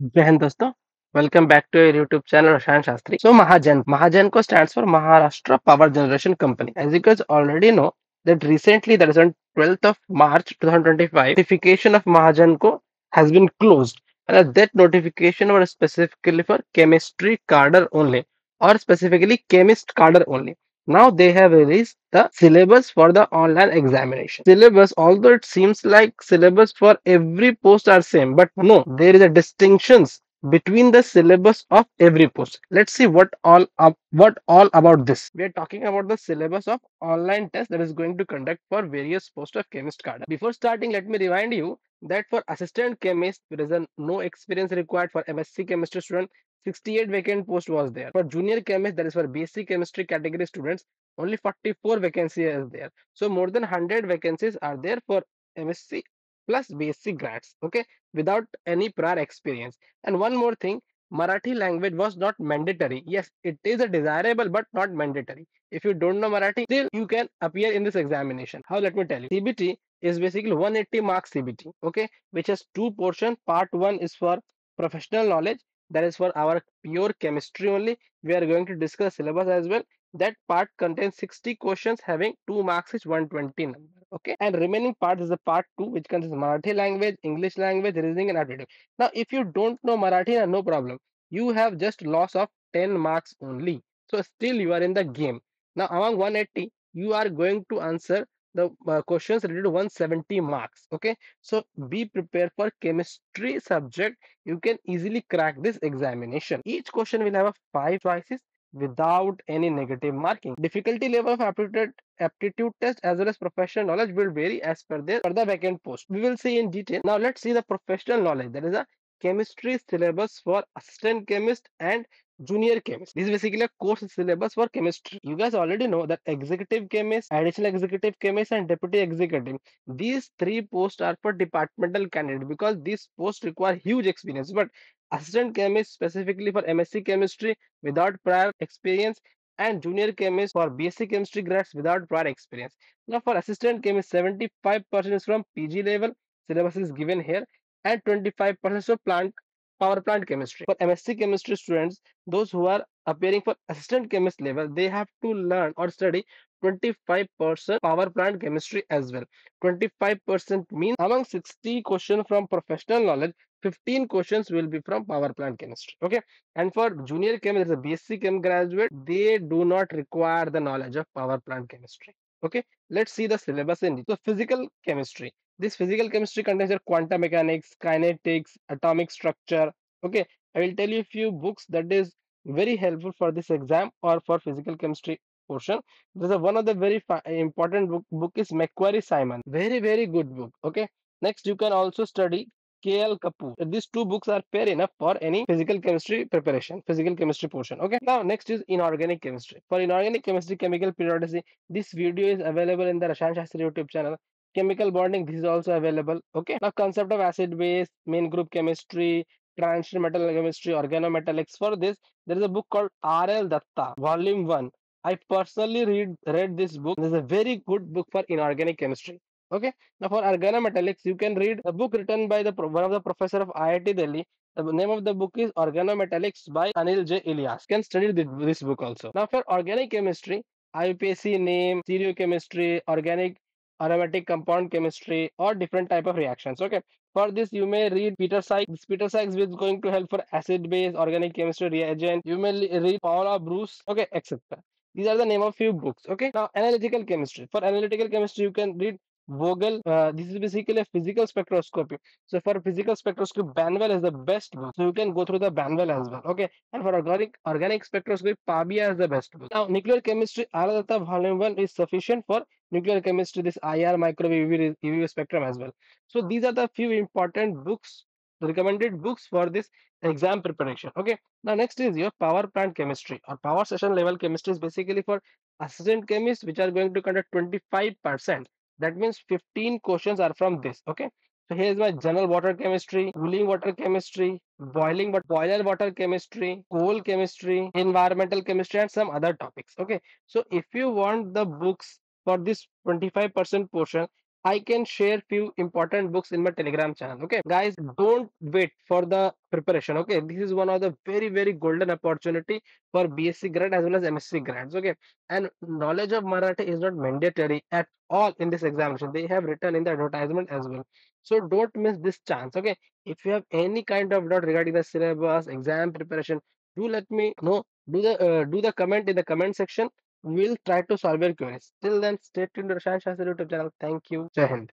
जय हिंद दोस्तों। Welcome back to your YouTube channel Rasayan Shastri so Mahagenco Mahagenco stand for Maharashtra power generation company as you already know that recently that is on twelfth of March to notification of Mahagenco has been close and that notification were specifically for chemistry cadre only और specifically chemist cadre only now they have released the syllabus for the online examination. Syllabus although it seems like syllabus for every post are same but no there is a distinctions between the syllabus of every post. Let's see what all what all about this. We are talking about the syllabus of online test that is going to conduct for various posts of chemist cadre before starting let me remind you that for assistant chemist there is a no experience required for msc chemistry student 68 vacant post was there. For junior chemist, that is for basic chemistry category students, only 44 vacancies is there. So more than 100 vacancies are there for MSc plus basic grads, okay, without any prior experience. And one more thing, Marathi language was not mandatory. Yes, it is a desirable but not mandatory. If you don't know Marathi, still you can appear in this examination. How? Let me tell you. CBT is basically 180 marks CBT, okay, which has two portions. Part one is for professional knowledge that is for our pure chemistry only. We are going to discuss syllabus as well. That part contains 60 questions having 2 marks each 120 number okay? And remaining part is the part 2 which contains marathi language english language reasoning and aptitude now if you don't know marathi no problem. You have just loss of 10 marks only. So still you are in the game. Now among 180 you are going to answer the uh, questions related to 170 marks okay so be prepared for chemistry subject you can easily crack this examination. Each question will have five choices without any negative marking. Difficulty level of aptitude, aptitude test as well as professional knowledge will vary as per the, for the vacant post. We will see in detail. Now let's see the professional knowledge. That is a chemistry syllabus for assistant chemist and junior chemist. This is basically a course syllabus for chemistry. You guys already know that executive chemist, additional executive chemist, and deputy executive. These three posts are for departmental candidate because these posts require huge experience. But assistant chemist specifically for MSc chemistry without prior experience and junior chemist for basic chemistry grads without prior experience. Now for assistant chemist, 75% is from PG level, syllabus is given here, and 25% of plant power plant chemistry. For MSc chemistry students, those who are appearing for assistant chemist level, they have to learn or study 25% power plant chemistry as well. 25% means among 60 questions from professional knowledge, 15 questions will be from power plant chemistry. Okay. And for junior chem, there's a basic chem graduate, they do not require the knowledge of power plant chemistry. Okay. Let's see the syllabus in So physical chemistry. This physical chemistry contains your quantum mechanics, kinetics, atomic structure. Okay. I will tell you a few books that is very helpful for this exam or for physical chemistry portion. There's a, one of the very important book, book is McQuarrie Simon. Very, very good book. Okay. Next, you can also study KL Kapoor. These two books are fair enough for any physical chemistry preparation, physical chemistry portion. Okay. Now, next is inorganic chemistry. For inorganic chemistry, chemical periodicity, this video is available in the Rasayan Shastri YouTube channel. Chemical bonding, this is also available. Okay. Now, concept of acid base, main group chemistry, transition metal chemistry, organometallics. For this, there is a book called R.L. Dutta, Volume 1. I personally read read this book. This is a very good book for inorganic chemistry. Okay. Now for organometallics, you can read a book written by the one of the professor of IIT Delhi. The name of the book is Organometallics by Anil J. Elias. You can study this book also. Now for organic chemistry, IUPAC name, stereochemistry, organic aromatic compound chemistry, or different type of reactions. Okay. For this, you may read Peter Sykes. Peter Sykes is going to help for acid-base organic chemistry reagent. You may read Paula Bruice. Okay, etc. These are the name of few books. Okay. Now, analytical chemistry. For analytical chemistry, you can read Vogel. Uh, this is basically a physical spectroscopy. So for physical spectroscopy, Banwell is the best book. So you can go through the Banwell as well. Okay. And for organic organic spectroscopy, Pavia is the best book. Now nuclear chemistry, R.L. Dutta volume one is sufficient for nuclear chemistry. This IR microwave UV, UV spectrum as well. So these are the few important books recommended books for this exam preparation okay now next is your power plant chemistry or power station level chemistry is basically for assistant chemists which are going to conduct 25 percent that means 15 questions are from this okay? So here's my general water chemistry cooling water chemistry boiling but boiler water chemistry coal chemistry environmental chemistry and some other topics okay? So if you want the books for this 25 percent portion I can share few important books in my Telegram channel. Okay, guys, don't wait for the preparation. Okay, this is one of the very very golden opportunity for BSc grad as well as MSc grads. Okay, and knowledge of Marathi is not mandatory at all in this examination. They have written in the advertisement as well. So don't miss this chance. Okay, if you have any kind of doubt regarding the syllabus, exam preparation, do let me know. Do the uh, do the comment in the comment section We'll try to solve your queries. Till then, stay tuned to Rasayan Shastri YouTube channel. Thank you. Jai Hind.